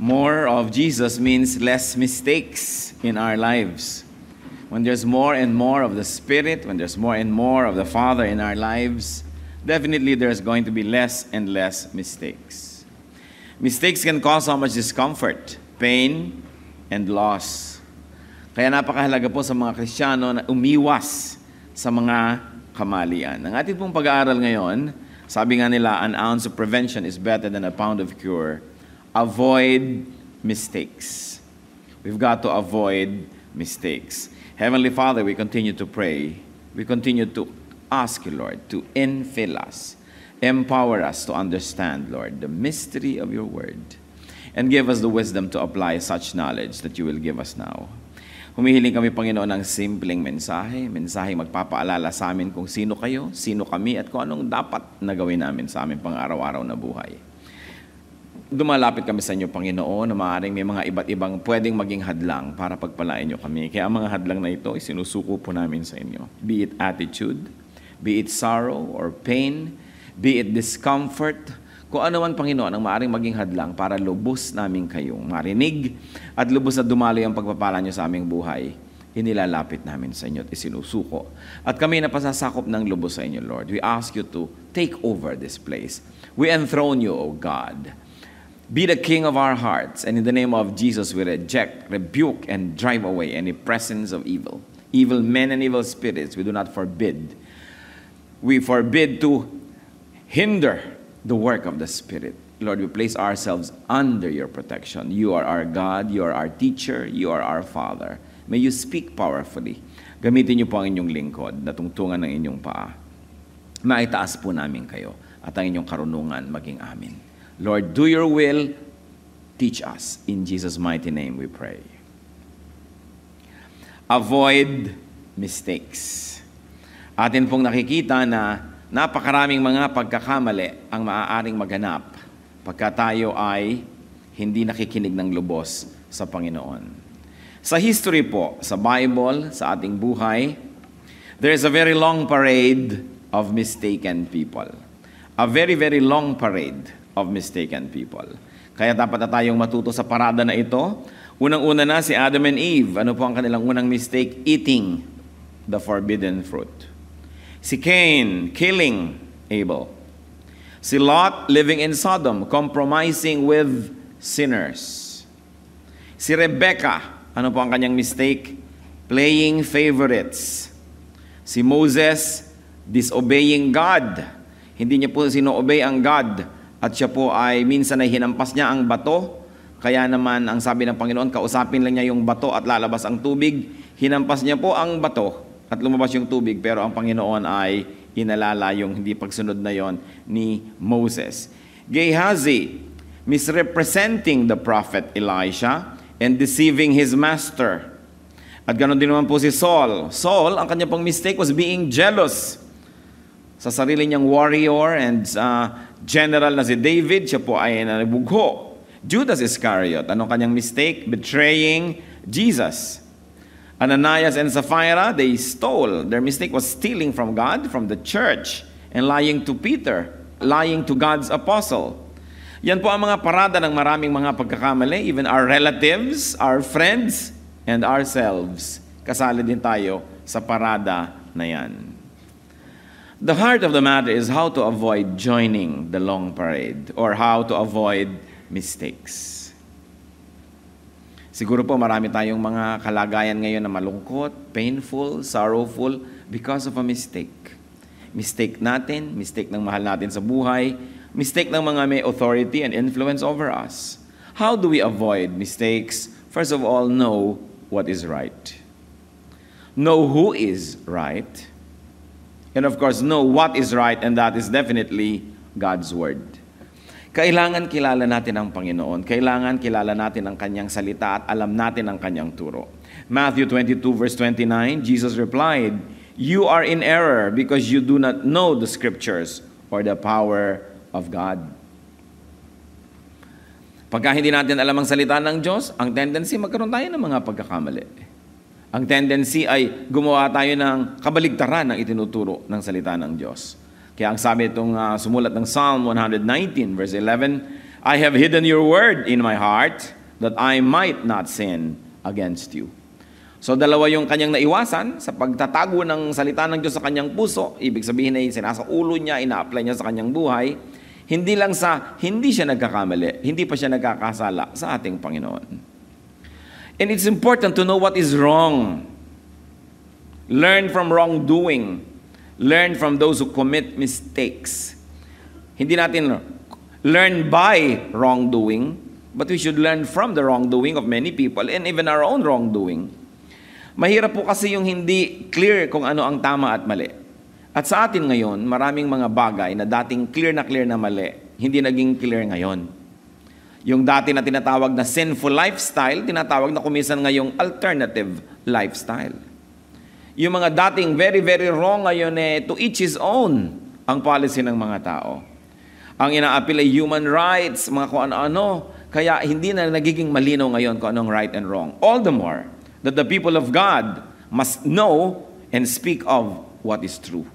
More of Jesus means less mistakes in our lives. When there's more and more of the Spirit, when there's more and more of the Father in our lives, definitely there's going to be less and less mistakes. Mistakes can cause so much discomfort, pain, and loss. Kaya napakahalaga po sa mga Kristiyano na umiwas sa mga kamalian. Ang ating pong pag-aaral ngayon, sabi nga nila, an ounce of prevention is better than a pound of cure avoid mistakes. We've got to avoid mistakes. Heavenly Father, we continue to pray. We continue to ask you, Lord, to infill us, empower us to understand, Lord, the mystery of your word, and give us the wisdom to apply such knowledge that you will give us now. Humihiling kami, Panginoon, ng simpleng mensahe, mensahe magpapaalala sa amin kung sino kayo, sino kami, at kung anong dapat na gawin namin sa aming pang-araw-araw na buhay. Dumalapit kami sa inyo, Panginoon, na maaaring may mga iba't ibang pwedeng maging hadlang para pagpalain nyo kami. Kaya ang mga hadlang na ito, isinusuko po namin sa inyo. Be it attitude, be it sorrow or pain, be it discomfort, kung ano man, Panginoon, ang maaaring maging hadlang para lubos namin kayong marinig at lubos na dumaloy ang pagpapala nyo sa aming buhay, inilalapit namin sa inyo at isinusuko. At kami na pasasakop ng lubos sa inyo, Lord. We ask you to take over this place. We enthrone you, O God. Be the king of our hearts. And in the name of Jesus, we reject, rebuke, and drive away any presence of evil. Evil men and evil spirits, we do not forbid. We forbid to hinder the work of the Spirit. Lord, we place ourselves under your protection. You are our God, you are our teacher, you are our Father. May you speak powerfully. Gamitin niyo po ang inyong lingkod na tungtungan ng inyong paa. Maitaas po namin kayo at ang inyong karunungan maging amin. Lord, do your will. Teach us. In Jesus' mighty name we pray. Avoid mistakes. Atin pong nakikita na napakaraming mga pagkakamali ang maaaring maganap pagka tayo ay hindi nakikinig ng lubos sa Panginoon. Sa history po, sa Bible, sa ating buhay, there is a very long parade of mistaken people. A very, very long parade of mistaken people. Kaya dapat na tayong matuto sa parada na ito. Unang-una na si Adam and Eve. Ano po ang kanilang unang mistake? Eating the forbidden fruit. Si Cain, killing Abel. Si Lot, living in Sodom, compromising with sinners. Si Rebecca, ano po ang kanyang mistake? Playing favorites. Si Moses, disobeying God. Hindi niya po sino-obey ang God at siya po ay minsan ay hinampas niya ang bato. Kaya naman ang sabi ng Panginoon, kausapin lang niya yung bato at lalabas ang tubig. Hinampas niya po ang bato at lumabas yung tubig pero ang Panginoon ay inalala yung hindi pagsunod na yon ni Moses. Gehazi, misrepresenting the prophet Elisha and deceiving his master. At ganoon din naman po si Saul. Saul, ang kanya pong mistake was being jealous sa sarili niyang warrior and uh, general na si David, siya po ay nabugho. Judas Iscariot, anong kanyang mistake? Betraying Jesus. Ananias and Sapphira, they stole. Their mistake was stealing from God, from the church, and lying to Peter, lying to God's apostle. Yan po ang mga parada ng maraming mga pagkakamali. Even our relatives, our friends, and ourselves. Kasali din tayo sa parada na yan. The heart of the matter is how to avoid joining the long parade or how to avoid mistakes. Siguro po marami tayong mga kalagayan ngayon na malungkot, painful, sorrowful because of a mistake. Mistake natin, mistake ng mahal natin sa buhay, mistake ng mga may authority and influence over us. How do we avoid mistakes? First of all, know what is right. Know who is right And of course, know what is right, and that is definitely God's Word. Kailangan kilala natin ang Panginoon. Kailangan kilala natin ang Kanyang salita at alam natin ang Kanyang turo. Matthew 22 verse 29, Jesus replied, You are in error because you do not know the Scriptures or the power of God. Pagka hindi natin alam ang salita ng Diyos, ang tendency magkaroon tayo ng mga pagkakamali. Ang tendency ay gumawa tayo ng kabaligtaran ng itinuturo ng salita ng Diyos. Kaya ang sabi itong uh, sumulat ng Psalm 119 verse 11, I have hidden your word in my heart that I might not sin against you. So dalawa yung kanyang naiwasan sa pagtatago ng salita ng Diyos sa kanyang puso. Ibig sabihin ay sinasa ulo niya, ina-apply niya sa kanyang buhay. Hindi lang sa hindi siya nagkakamali, hindi pa siya nagkakasala sa ating Panginoon. And it's important to know what is wrong. Learn from wrongdoing. Learn from those who commit mistakes. Hindi natin learn by wrongdoing, but we should learn from the wrongdoing of many people and even our own wrongdoing. Mahirap po kasi yung hindi clear kung ano ang tama at mali. At sa atin ngayon, maraming mga bagay na dating clear na clear na mali, hindi naging clear ngayon. Yung dati na tinatawag na sinful lifestyle, tinatawag na kumisan ngayong alternative lifestyle. Yung mga dating very, very wrong ngayon eh, to each his own ang policy ng mga tao. Ang inaapil ay human rights, mga kung ano-ano. Kaya hindi na nagiging malinaw ngayon kung anong right and wrong. All the more that the people of God must know and speak of what is true.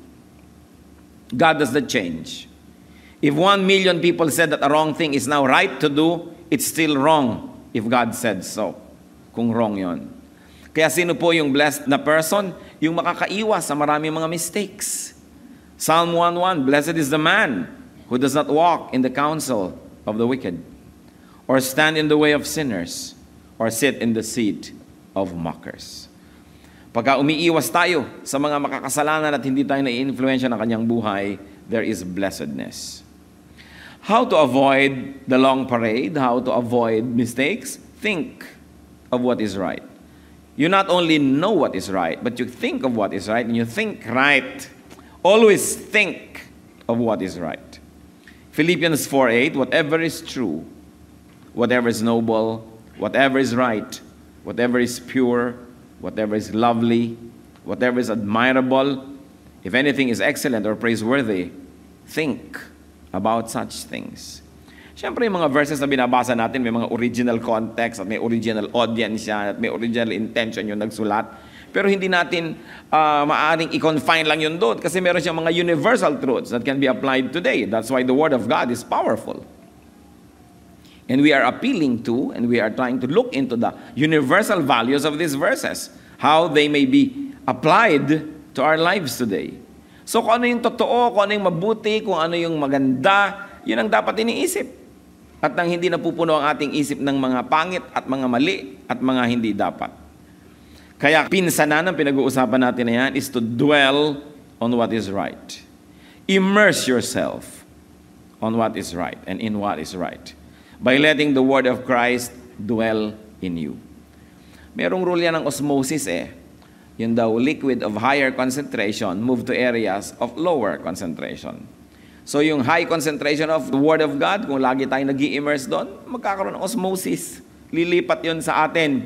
God does not change. If one million people said that a wrong thing is now right to do, it's still wrong if God said so. Kung wrong yon. Kaya sino po yung blessed na person? Yung makakaiwas sa maraming mga mistakes. Psalm 1.1, Blessed is the man who does not walk in the counsel of the wicked, or stand in the way of sinners, or sit in the seat of mockers. Pagka umiiwas tayo sa mga makakasalanan at hindi tayo na-influensya ng kanyang buhay, there is blessedness. How to avoid the long parade, how to avoid mistakes? Think of what is right. You not only know what is right, but you think of what is right and you think right. Always think of what is right. Philippians 4:8, whatever is true, whatever is noble, whatever is right, whatever is pure, whatever is lovely, whatever is admirable, if anything is excellent or praiseworthy, think about such things. Siyempre, yung mga verses na binabasa natin, may mga original context at may original audience siya at may original intention yung nagsulat. Pero hindi natin uh, maaaring i-confine lang yun doon kasi meron siyang mga universal truths that can be applied today. That's why the Word of God is powerful. And we are appealing to and we are trying to look into the universal values of these verses, how they may be applied to our lives today. So kung ano yung totoo, kung ano yung mabuti, kung ano yung maganda, yun ang dapat iniisip. At nang hindi napupuno ang ating isip ng mga pangit at mga mali at mga hindi dapat. Kaya pinsanan ng pinag-uusapan natin na yan is to dwell on what is right. Immerse yourself on what is right and in what is right by letting the word of Christ dwell in you. Merong rule yan ng osmosis eh. Yung daw liquid of higher concentration move to areas of lower concentration. So yung high concentration of the Word of God, kung lagi tayong nag immerse doon, magkakaroon ng osmosis. Lilipat yon sa atin.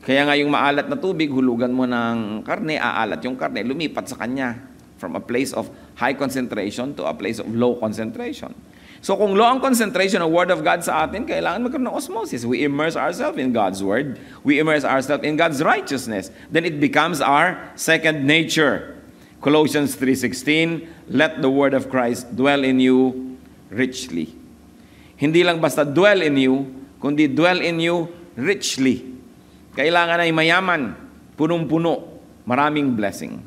Kaya nga yung maalat na tubig, hulugan mo ng karne, aalat yung karne, lumipat sa kanya from a place of high concentration to a place of low concentration. So kung low ang concentration ng Word of God sa atin, kailangan magkaroon ng osmosis. We immerse ourselves in God's Word. We immerse ourselves in God's righteousness. Then it becomes our second nature. Colossians 3.16, Let the Word of Christ dwell in you richly. Hindi lang basta dwell in you, kundi dwell in you richly. Kailangan ay mayaman, punong-puno, maraming blessing.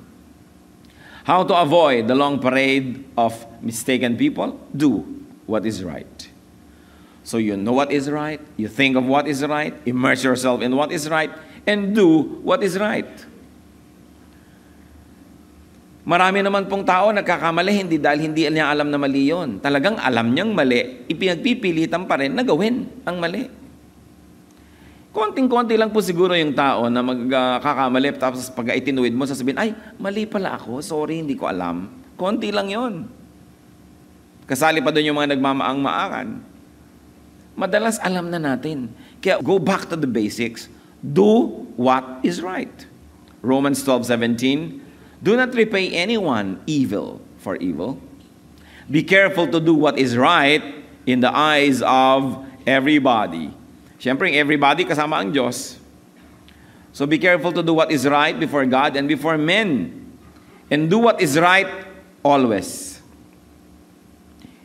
How to avoid the long parade of mistaken people? Do what is right. So you know what is right, you think of what is right, immerse yourself in what is right, and do what is right. Marami naman pong tao nagkakamali hindi dahil hindi niya alam na mali yon. Talagang alam niyang mali, ipinagpipilitan pa rin na gawin ang mali. Konting-konti lang po siguro yung tao na magkakamali tapos pag itinuwid mo, sasabihin, ay, mali pala ako, sorry, hindi ko alam. Konti lang yon. Kasali pa doon yung mga nagmamaang-maangan. Madalas alam na natin. Kaya go back to the basics. Do what is right. Romans 12:17. Do not repay anyone evil for evil. Be careful to do what is right in the eyes of everybody. Siyempre, everybody kasama ang Diyos. So be careful to do what is right before God and before men. And do what is right always.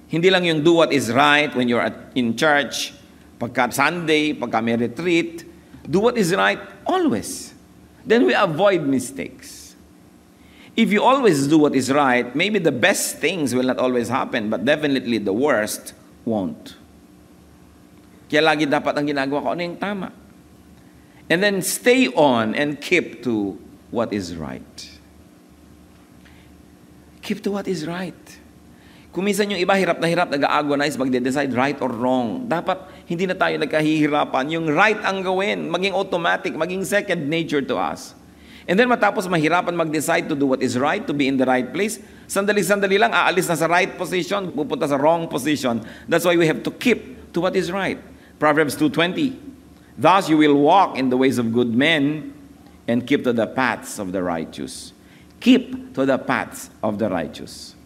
Hindi lang yung do what is right when you're at, in church, pagka Sunday, pagka may retreat. Do what is right always. Then we avoid mistakes. If you always do what is right, maybe the best things will not always happen, but definitely the worst won't. Kaya lagi dapat ang ginagawa ko, ano yung tama? And then stay on and keep to what is right. Keep to what is right. Kung minsan yung iba hirap na hirap, nag-agonize, magde-decide right or wrong. Dapat hindi na tayo nagkahihirapan. Yung right ang gawin, maging automatic, maging second nature to us. And then matapos mahirapan mag-decide to do what is right, to be in the right place, sandali-sandali lang, aalis na sa right position, pupunta sa wrong position. That's why we have to keep to what is right. Proverbs 2.20 Thus you will walk in the ways of good men and keep to the paths of the righteous. Keep to the paths of the righteous.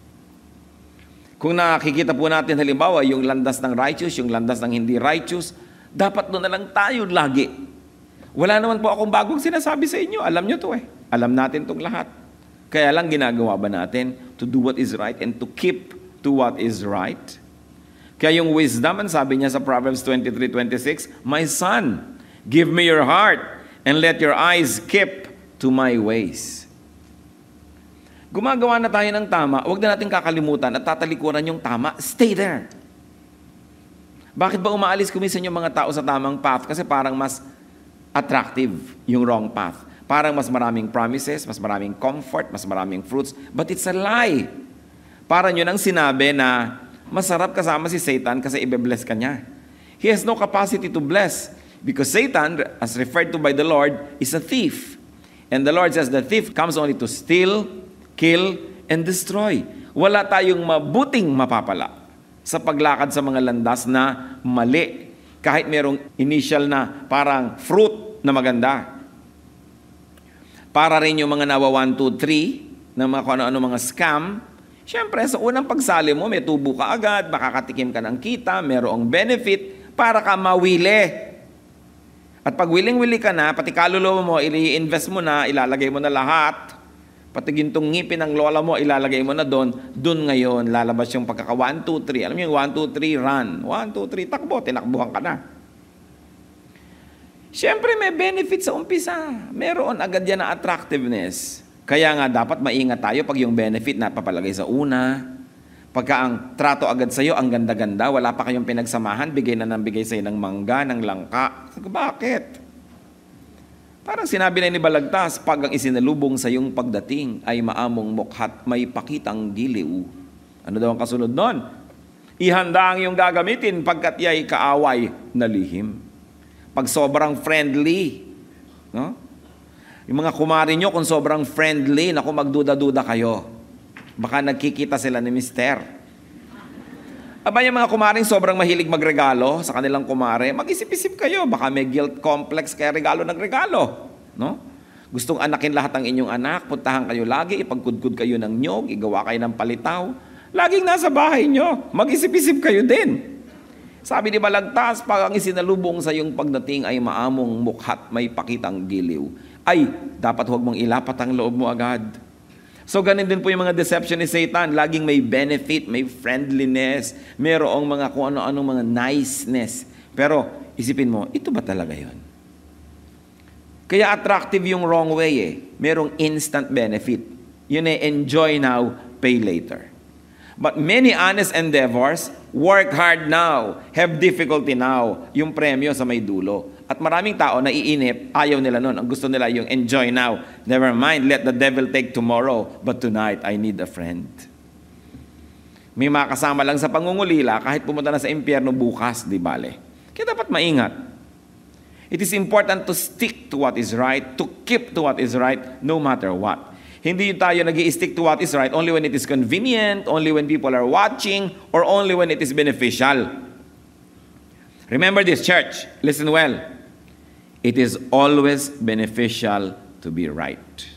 Kung nakikita po natin halimbawa yung landas ng righteous, yung landas ng hindi righteous, dapat doon na lang tayo lagi. Wala naman po akong bagong sinasabi sa inyo. Alam nyo to eh. Alam natin tong lahat. Kaya lang ginagawa ba natin to do what is right and to keep to what is right? Kaya yung wisdom, ang sabi niya sa Proverbs 23:26, My son, give me your heart and let your eyes keep to my ways. Gumagawa na tayo ng tama, huwag na natin kakalimutan at tatalikuran yung tama, stay there. Bakit ba umaalis kumisan yung mga tao sa tamang path? Kasi parang mas attractive yung wrong path. Parang mas maraming promises, mas maraming comfort, mas maraming fruits. But it's a lie. Parang yun ang sinabi na masarap kasama si Satan kasi ibe-bless ka niya. He has no capacity to bless because Satan, as referred to by the Lord, is a thief. And the Lord says the thief comes only to steal, kill, and destroy. Wala tayong mabuting mapapala sa paglakad sa mga landas na mali. Kahit merong initial na parang fruit na maganda. Para rin yung mga nawa 1, 2, 3, na mga kung ano-ano mga scam, Siyempre, sa unang pagsali mo, may tubo ka agad, makakatikim ka ng kita, merong benefit para ka mawili. At pag willing-wili ka na, pati kaluluwa mo, i-invest mo na, ilalagay mo na lahat, Pati gintong ngipin ng lola mo, ilalagay mo na doon. Doon ngayon, lalabas yung pagkaka 1, 2, 3. Alam mo yung 1, 2, 3, run. 1, 2, 3, takbo. Tinakbuhan ka na. Siyempre, may benefit sa umpisa. Meron agad yan na attractiveness. Kaya nga, dapat maingat tayo pag yung benefit na papalagay sa una. Pagka ang trato agad sa'yo, ang ganda-ganda, wala pa kayong pinagsamahan, bigay na ng bigay sa'yo ng mangga, ng langka. Bakit? Parang sinabi na ni Balagtas, pag ang isinalubong sa iyong pagdating ay maamong mukhat may pakitang giliw. Ano daw ang kasunod nun? Ihanda ang iyong gagamitin pagkat iya'y kaaway na lihim. Pag sobrang friendly, no? Yung mga kumari nyo, kung sobrang friendly, naku, magduda-duda kayo. Baka nagkikita sila ni Mister. Aba yung mga kumaring sobrang mahilig magregalo sa kanilang kumare, mag-isip-isip kayo. Baka may guilt complex kaya regalo ng regalo. No? Gustong anakin lahat ng inyong anak, puntahan kayo lagi, ipagkudkud kayo ng nyog, igawa kayo ng palitaw. Laging nasa bahay nyo, mag-isip-isip kayo din. Sabi ni Balagtas, pag ang isinalubong sa iyong pagdating ay maamong mukhat may pakitang giliw, ay dapat huwag mong ilapat ang loob mo agad So ganun din po yung mga deception ni Satan. Laging may benefit, may friendliness, mayroong mga kung ano-ano mga niceness. Pero isipin mo, ito ba talaga yon? Kaya attractive yung wrong way eh. Merong instant benefit. Yun eh, enjoy now, pay later. But many honest endeavors, work hard now, have difficulty now, yung premyo sa may dulo. At maraming tao na iinip, ayaw nila nun. Ang gusto nila yung enjoy now. Never mind, let the devil take tomorrow. But tonight, I need a friend. May makasama lang sa pangungulila kahit pumunta na sa impyerno bukas, di bale. Kaya dapat maingat. It is important to stick to what is right, to keep to what is right, no matter what. Hindi tayo nag stick to what is right only when it is convenient, only when people are watching, or only when it is beneficial. Remember this, church. Listen well it is always beneficial to be right.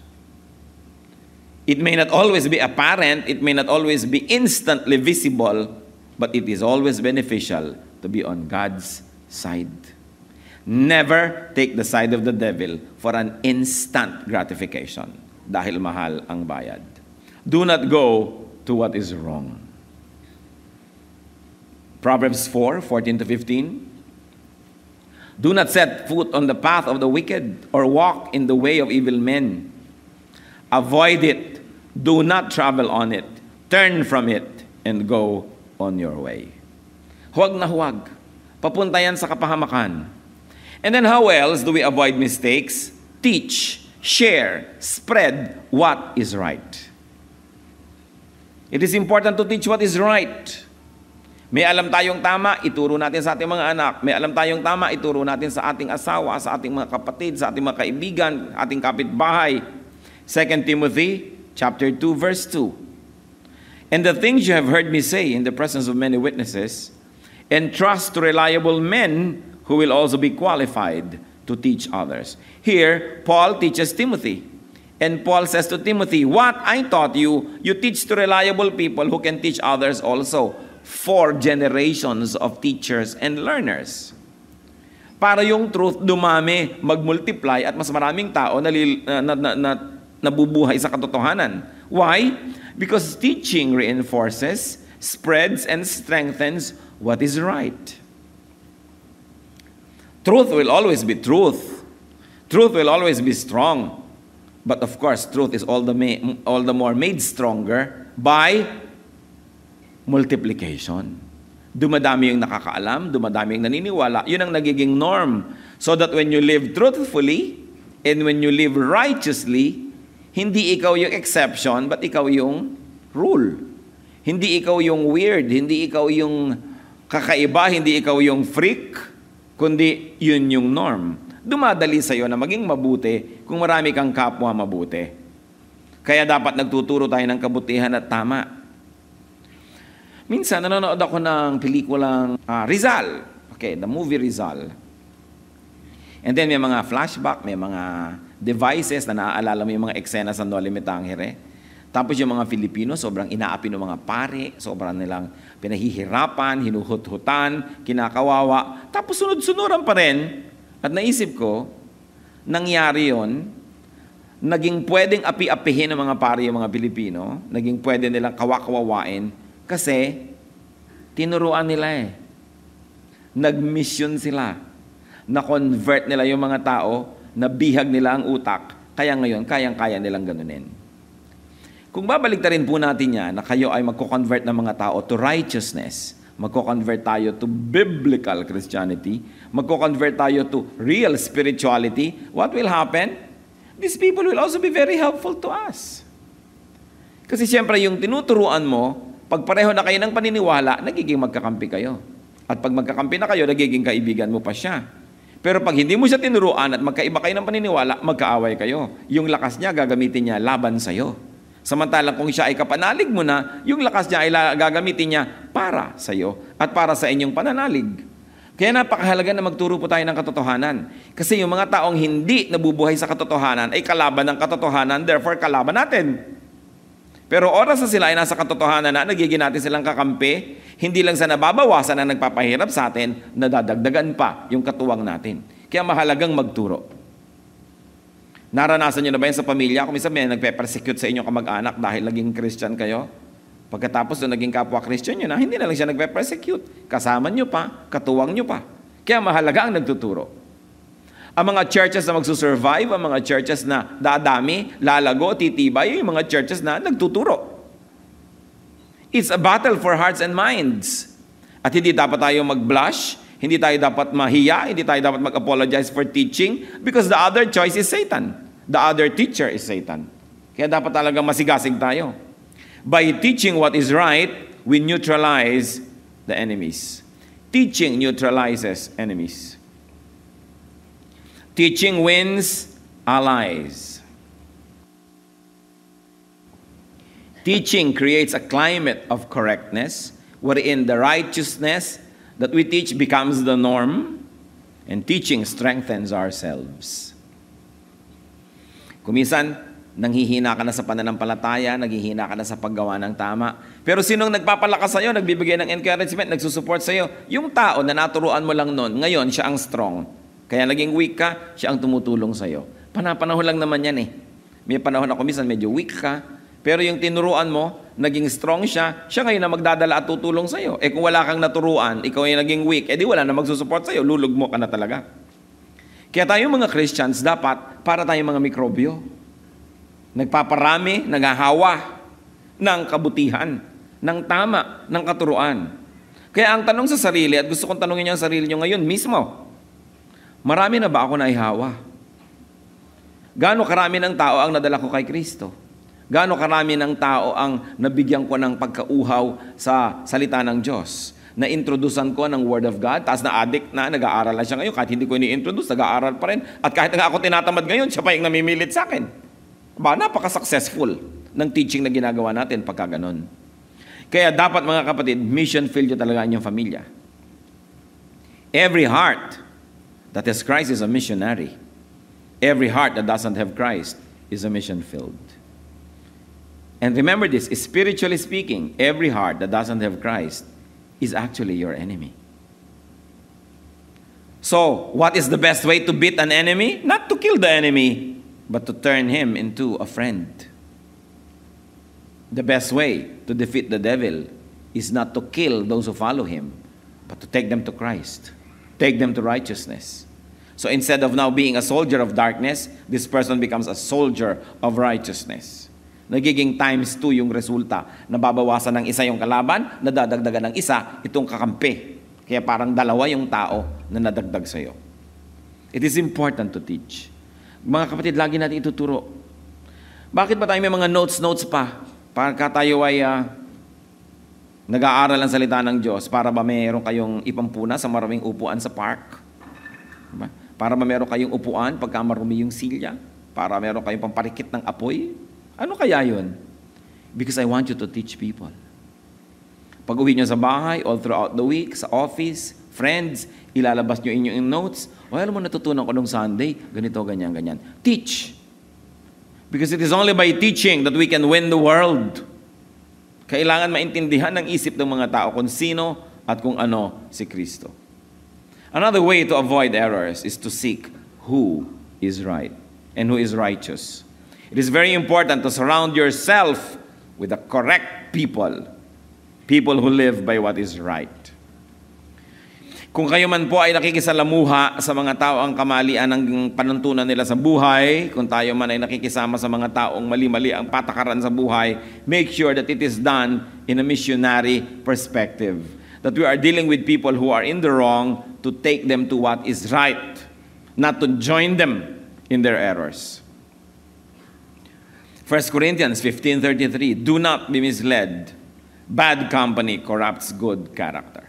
It may not always be apparent, it may not always be instantly visible, but it is always beneficial to be on God's side. Never take the side of the devil for an instant gratification dahil mahal ang bayad. Do not go to what is wrong. Proverbs 4 14 to 15. Do not set foot on the path of the wicked or walk in the way of evil men. Avoid it. Do not travel on it. Turn from it and go on your way. Huwag na huwag. Papunta yan sa kapahamakan. And then how else do we avoid mistakes? Teach, share, spread what is right. It is important to teach what is right. May alam tayong tama, ituro natin sa ating mga anak. May alam tayong tama, ituro natin sa ating asawa, sa ating mga kapatid, sa ating mga kaibigan, ating kapitbahay. 2 Timothy chapter 2 verse 2. And the things you have heard me say in the presence of many witnesses, entrust to reliable men who will also be qualified to teach others. Here, Paul teaches Timothy. And Paul says to Timothy, What I taught you, you teach to reliable people who can teach others also. Four generations of teachers and learners. Para yung truth dumami, mag-multiply at mas maraming tao na, na, na, na nabubuhay sa katotohanan. Why? Because teaching reinforces, spreads, and strengthens what is right. Truth will always be truth. Truth will always be strong. But of course, truth is all the, ma- all the more made stronger by multiplication. Dumadami yung nakakaalam, dumadami yung naniniwala. Yun ang nagiging norm. So that when you live truthfully and when you live righteously, hindi ikaw yung exception, but ikaw yung rule. Hindi ikaw yung weird, hindi ikaw yung kakaiba, hindi ikaw yung freak, kundi yun yung norm. Dumadali sa iyo na maging mabuti kung marami kang kapwa mabuti. Kaya dapat nagtuturo tayo ng kabutihan at tama. Minsan, nanonood ako ng pelikulang uh, Rizal. Okay, the movie Rizal. And then may mga flashback, may mga devices na naaalala mo yung mga eksena sa Noli Me Tangere. Tapos yung mga Filipino, sobrang inaapi ng mga pare, sobrang nilang pinahihirapan, hinuhut-hutan, kinakawawa. Tapos sunod-sunuran pa rin. At naisip ko, nangyari yon naging pwedeng api-apihin ng mga pare yung mga Pilipino, naging pwede nilang kawakawawain, kasi, tinuruan nila eh. Nag-mission sila. Na-convert nila yung mga tao, nabihag nila ang utak, kaya ngayon, kayang-kaya nilang ganunin. Kung babalik rin po natin yan, na kayo ay magko-convert ng mga tao to righteousness, magko-convert tayo to biblical Christianity, magko-convert tayo to real spirituality, what will happen? These people will also be very helpful to us. Kasi siyempre, yung tinuturuan mo, pag pareho na kayo ng paniniwala, nagiging magkakampi kayo. At pag magkakampi na kayo, nagiging kaibigan mo pa siya. Pero pag hindi mo siya tinuruan at magkaiba kayo ng paniniwala, magkaaway kayo. Yung lakas niya, gagamitin niya laban sa'yo. Samantalang kung siya ay kapanalig mo na, yung lakas niya ay gagamitin niya para sa iyo at para sa inyong pananalig. Kaya napakahalaga na magturo po tayo ng katotohanan. Kasi yung mga taong hindi nabubuhay sa katotohanan ay kalaban ng katotohanan, therefore kalaban natin. Pero oras na sila ay nasa katotohanan na nagiging natin silang kakampi, hindi lang sa nababawasan ang nagpapahirap sa atin, nadadagdagan pa yung katuwang natin. Kaya mahalagang magturo. Naranasan nyo na ba yan sa pamilya? Kung minsan may nagpe-persecute sa inyong kamag-anak dahil naging Christian kayo, pagkatapos nung naging kapwa Christian nyo na, hindi na lang siya nagpe-persecute. Kasama nyo pa, katuwang nyo pa. Kaya mahalaga ang nagtuturo. Ang mga churches na magsusurvive, ang mga churches na dadami, lalago, titibay, yung mga churches na nagtuturo. It's a battle for hearts and minds. At hindi dapat tayo mag-blush, hindi tayo dapat mahiya, hindi tayo dapat mag-apologize for teaching because the other choice is Satan. The other teacher is Satan. Kaya dapat talaga masigasig tayo. By teaching what is right, we neutralize the enemies. Teaching neutralizes enemies. Teaching wins allies. Teaching creates a climate of correctness wherein the righteousness that we teach becomes the norm, and teaching strengthens ourselves. Kumisan, nanghihina ka na sa pananampalataya, naghihina ka na sa paggawa ng tama. Pero sinong nagpapalakas sa'yo, nagbibigay ng encouragement, nagsusupport sa'yo? Yung tao na naturuan mo lang noon, ngayon siya ang strong. Kaya naging weak ka, siya ang tumutulong sa iyo. Panapanahon lang naman yan eh. May panahon ako minsan medyo weak ka, Pero yung tinuruan mo, naging strong siya, siya ngayon na magdadala at tutulong sa'yo. Eh kung wala kang naturuan, ikaw yung naging weak, eh di wala na magsusupport sa'yo, lulugmo ka na talaga. Kaya tayo mga Christians, dapat para tayong mga mikrobyo. Nagpaparami, naghahawa ng kabutihan, ng tama, ng katuruan. Kaya ang tanong sa sarili, at gusto kong tanongin niyo ang sarili niyo ngayon mismo, marami na ba ako naihawa? Gaano karami ng tao ang nadala ko kay Kristo? Gaano karami ng tao ang nabigyan ko ng pagkauhaw sa salita ng Diyos? Na-introducean ko ng Word of God, tapos na-addict na, nag-aaral na siya ngayon. Kahit hindi ko ini-introduce, nag-aaral pa rin. At kahit nga ako tinatamad ngayon, siya pa yung namimilit sa akin. Ba, napaka-successful ng teaching na ginagawa natin pagka ganun. Kaya dapat mga kapatid, mission field yung talaga inyong pamilya. Every heart that as Christ is a missionary. Every heart that doesn't have Christ is a mission field. And remember this spiritually speaking, every heart that doesn't have Christ is actually your enemy. So, what is the best way to beat an enemy? Not to kill the enemy, but to turn him into a friend. The best way to defeat the devil is not to kill those who follow him, but to take them to Christ, take them to righteousness. So instead of now being a soldier of darkness, this person becomes a soldier of righteousness. Nagiging times 2 yung resulta. Nababawasan ng isa yung kalaban, nadadagdagan ng isa itong kakampi. Kaya parang dalawa yung tao na nadagdag sa'yo. It is important to teach. Mga kapatid, lagi natin ituturo. Bakit ba tayo may mga notes-notes pa? Para tayo ay uh, nag-aaral ang salita ng Diyos para ba mayroon kayong ipampuna sa maraming upuan sa park? Para mayroon kayong upuan pagka marumi yung silya? Para mayroon kayong pamparikit ng apoy? Ano kaya yun? Because I want you to teach people. Pag uwi nyo sa bahay, all throughout the week, sa office, friends, ilalabas nyo inyong notes. O, alam mo, natutunan ko nung Sunday, ganito, ganyan, ganyan. Teach. Because it is only by teaching that we can win the world. Kailangan maintindihan ng isip ng mga tao kung sino at kung ano si Kristo. Another way to avoid errors is to seek who is right and who is righteous. It is very important to surround yourself with the correct people, people who live by what is right. Kung kayo man po ay nakikisalamuha sa mga tao ang kamalian ng panuntunan nila sa buhay, kung tayo man ay nakikisama sa mga taong mali-mali ang patakaran sa buhay, make sure that it is done in a missionary perspective. That we are dealing with people who are in the wrong to take them to what is right, not to join them in their errors. 1 Corinthians 15.33, Do not be misled. Bad company corrupts good character.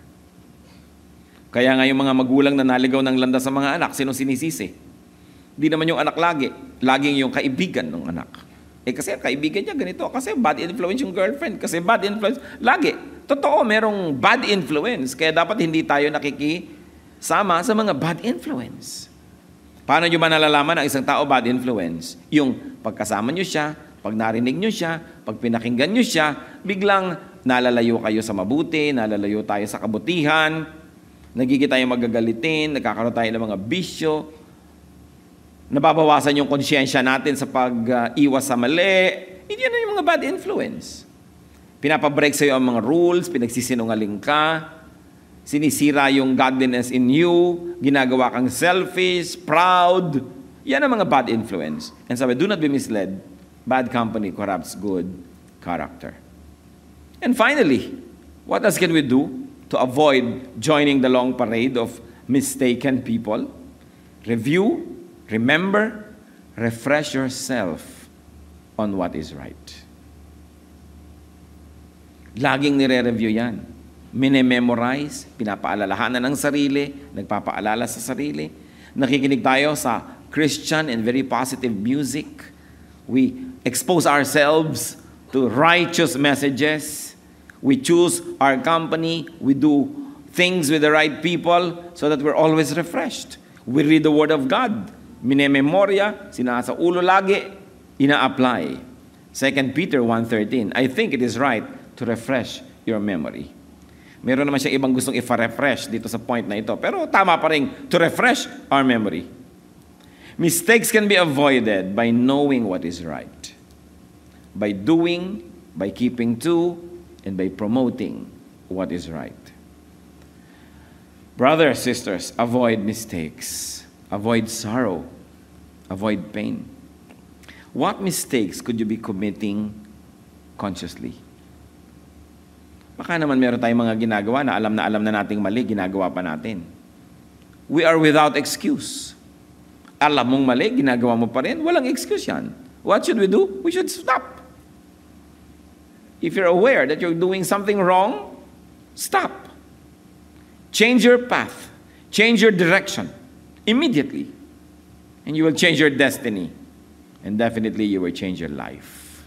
Kaya nga yung mga magulang na naligaw ng landa sa mga anak, sino sinisisi? Hindi naman yung anak lagi. Laging yung kaibigan ng anak. Eh kasi kaibigan niya ganito. Kasi bad influence yung girlfriend. Kasi bad influence. Lagi. Totoo, merong bad influence. Kaya dapat hindi tayo nakikisama sa mga bad influence. Paano nyo ba nalalaman ang isang tao bad influence? Yung pagkasama nyo siya, pag narinig nyo siya, pag pinakinggan nyo siya, biglang nalalayo kayo sa mabuti, nalalayo tayo sa kabutihan, nagigit tayo magagalitin, nagkakaroon tayo ng mga bisyo, nababawasan yung konsyensya natin sa pag-iwas sa mali. Hindi yan yung mga bad influence. Pinapabreak sa'yo ang mga rules, pinagsisinungaling ka, sinisira yung godliness in you, ginagawa kang selfish, proud. Yan ang mga bad influence. And sabi, do not be misled Bad company corrupts good character. And finally, what else can we do to avoid joining the long parade of mistaken people? Review, remember, refresh yourself on what is right. Laging nire-review yan. Mine-memorize, pinapaalalahanan ng sarili, nagpapaalala sa sarili. Nakikinig tayo sa Christian and very positive music. We expose ourselves to righteous messages. We choose our company. We do things with the right people so that we're always refreshed. We read the Word of God. Minememorya, sinasa ulo lagi, ina-apply. 2 Peter 1.13, I think it is right to refresh your memory. Meron naman siya ibang gustong i-refresh dito sa point na ito. Pero tama pa rin to refresh our memory. Mistakes can be avoided by knowing what is right. by doing, by keeping to, and by promoting what is right. Brothers, sisters, avoid mistakes, avoid sorrow, avoid pain. What mistakes could you be committing consciously? Baka naman meron tayong mga ginagawa na alam na alam na nating mali, ginagawa pa natin. We are without excuse. Alam mong mali, ginagawa mo pa rin, walang excuse yan. What should we do? We should stop. If you're aware that you're doing something wrong, stop. Change your path, change your direction immediately, and you will change your destiny. And definitely, you will change your life.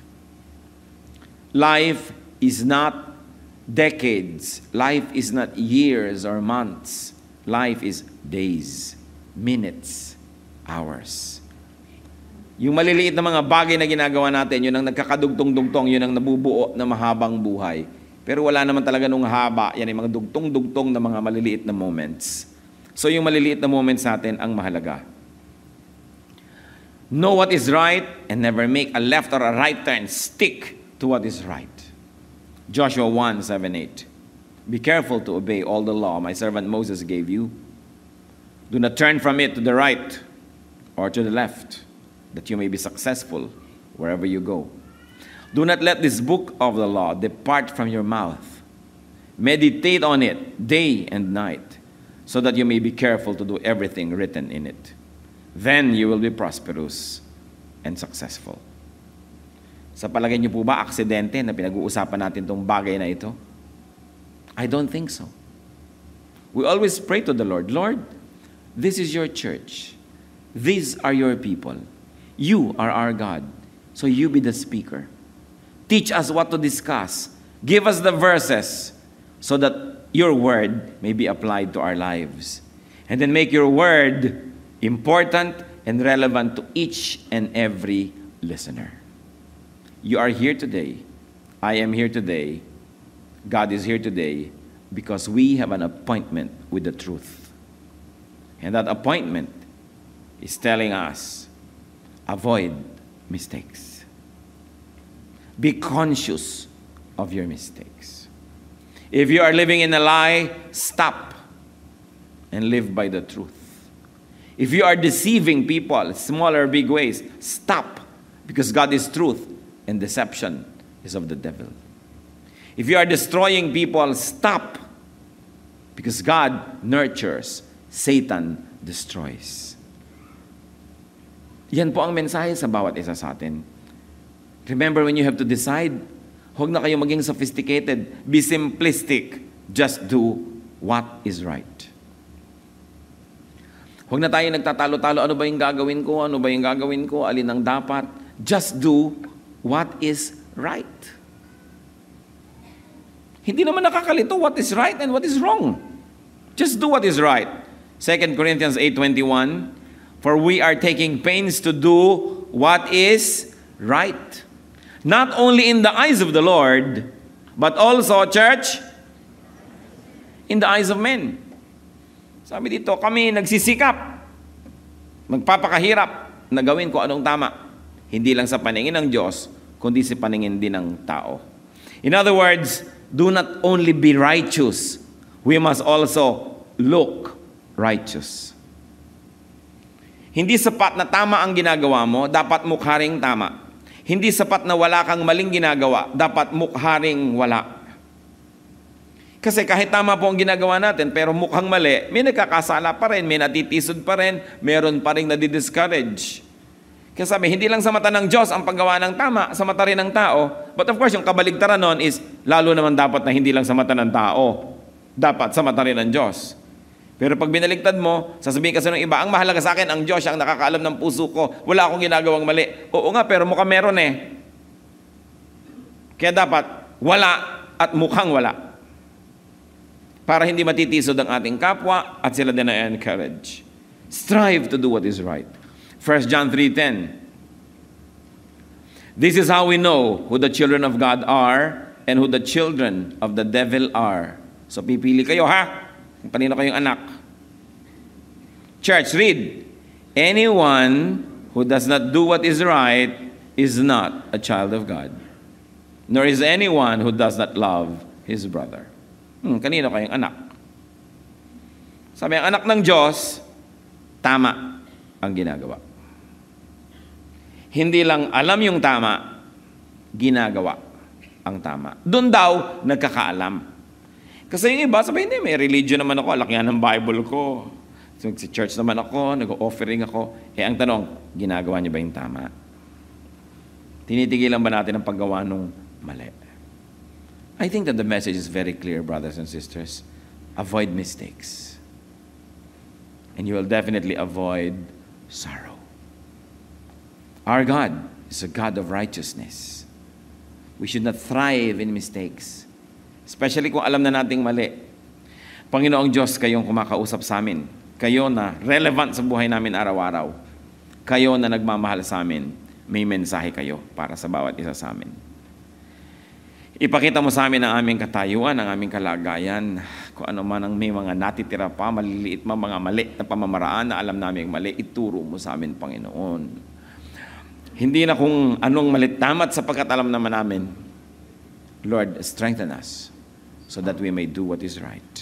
Life is not decades, life is not years or months, life is days, minutes, hours. Yung maliliit na mga bagay na ginagawa natin, yun ang nagkakadugtong-dugtong, yun ang nabubuo na mahabang buhay. Pero wala naman talaga nung haba. Yan yung mga dugtong-dugtong na mga maliliit na moments. So yung maliliit na moments natin ang mahalaga. Know what is right and never make a left or a right turn. Stick to what is right. Joshua 1 7 8. Be careful to obey all the law my servant Moses gave you. Do not turn from it to the right or to the left, that you may be successful wherever you go. Do not let this book of the law depart from your mouth. Meditate on it day and night, so that you may be careful to do everything written in it. Then you will be prosperous and successful. Sa palagay niyo po ba, aksidente na pinag-uusapan natin itong bagay na ito? I don't think so. We always pray to the Lord, Lord, this is your church. These are your people. You are our God. So you be the speaker. Teach us what to discuss. Give us the verses so that your word may be applied to our lives. And then make your word important and relevant to each and every listener. You are here today. I am here today. God is here today because we have an appointment with the truth. And that appointment is telling us avoid mistakes. Be conscious of your mistakes. If you are living in a lie, stop and live by the truth. If you are deceiving people, small or big ways, stop because God is truth and deception is of the devil. If you are destroying people, stop because God nurtures, Satan destroys. Yan po ang mensahe sa bawat isa sa atin. Remember when you have to decide, huwag na kayo maging sophisticated. Be simplistic. Just do what is right. Huwag na tayo nagtatalo-talo, ano ba yung gagawin ko, ano ba yung gagawin ko, alin ang dapat. Just do what is right. Hindi naman nakakalito what is right and what is wrong. Just do what is right. 2 Corinthians 8.21 For we are taking pains to do what is right. Not only in the eyes of the Lord, but also, church, in the eyes of men. Sabi dito, kami nagsisikap, magpapakahirap na gawin ko anong tama. Hindi lang sa paningin ng Diyos, kundi sa paningin din ng tao. In other words, do not only be righteous, we must also look righteous. Hindi sapat na tama ang ginagawa mo, dapat mukha tama. Hindi sapat na wala kang maling ginagawa, dapat mukharing wala. Kasi kahit tama po ang ginagawa natin, pero mukhang mali, may nagkakasala pa rin, may natitisod pa rin, meron pa rin nadidiscourage. Kaya sabi, hindi lang sa mata ng Diyos ang paggawa ng tama, sa mata rin ng tao. But of course, yung kabaligtaran nun is, lalo naman dapat na hindi lang sa mata ng tao, dapat sa mata rin ng Diyos. Pero pag binaligtad mo, sasabihin kasi ng iba, ang mahalaga sa akin, ang Diyos ang nakakaalam ng puso ko. Wala akong ginagawang mali. Oo nga, pero mukhang meron eh. Kaya dapat, wala at mukhang wala. Para hindi matitisod ang ating kapwa at sila din ay encourage. Strive to do what is right. 1 John 3.10 This is how we know who the children of God are and who the children of the devil are. So pipili kayo ha? Kung kanino kayong anak. Church, read. Anyone who does not do what is right is not a child of God, nor is anyone who does not love his brother. Hmm, kanino kayong anak? Sabi, ang anak ng Diyos, tama ang ginagawa. Hindi lang alam yung tama, ginagawa ang tama. Doon daw, nagkakaalam. Kasi yung iba, sabi, hindi, may religion naman ako, lakihan ng Bible ko. So, si church naman ako, nag-offering ako. Eh, ang tanong, ginagawa niyo ba yung tama? Tinitigilan ba natin ang paggawa nung mali? I think that the message is very clear, brothers and sisters. Avoid mistakes. And you will definitely avoid sorrow. Our God is a God of righteousness. We should not thrive in mistakes. Especially kung alam na nating mali. Panginoong Diyos, kayong kumakausap sa amin. Kayo na relevant sa buhay namin araw-araw. Kayo na nagmamahal sa amin. May mensahe kayo para sa bawat isa sa amin. Ipakita mo sa amin ang aming katayuan, ang aming kalagayan, kung ano man ang may mga natitira pa, maliliit man mga mali na pamamaraan na alam namin mali, ituro mo sa amin, Panginoon. Hindi na kung anong malit tamat sapagkat alam naman namin, Lord, strengthen us so that we may do what is right.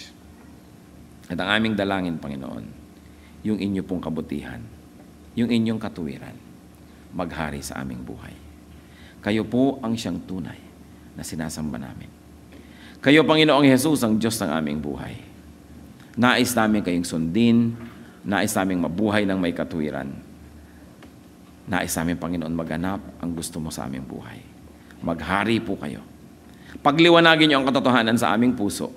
At ang aming dalangin, Panginoon, yung inyo pong kabutihan, yung inyong katuwiran, maghari sa aming buhay. Kayo po ang siyang tunay na sinasamba namin. Kayo, Panginoong Jesus, ang Diyos ng aming buhay. Nais namin kayong sundin, nais namin mabuhay ng may katuwiran. Nais namin, Panginoon, maganap ang gusto mo sa aming buhay. Maghari po kayo. Pagliwanagin niyo ang katotohanan sa aming puso.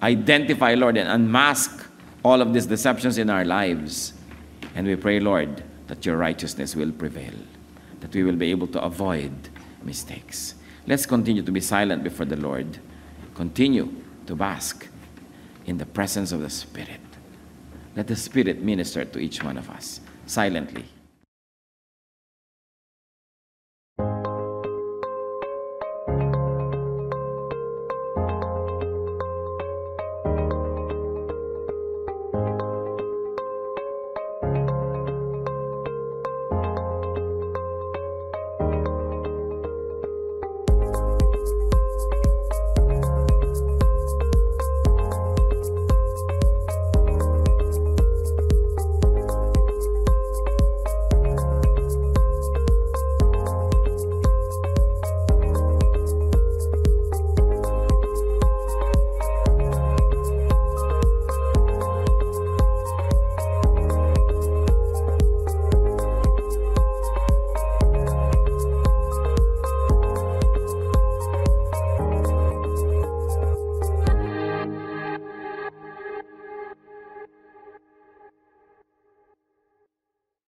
Identify, Lord, and unmask all of these deceptions in our lives. And we pray, Lord, that your righteousness will prevail, that we will be able to avoid mistakes. Let's continue to be silent before the Lord. Continue to bask in the presence of the Spirit. Let the Spirit minister to each one of us silently.